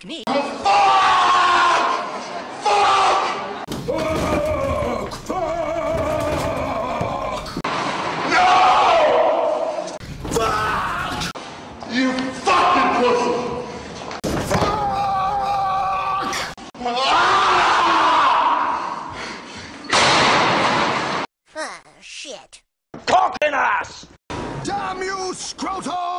Fuck! Fuck! No! Fuck! You fucking pussy! Ah, shit. Cocking ass! Damn you, scrotum!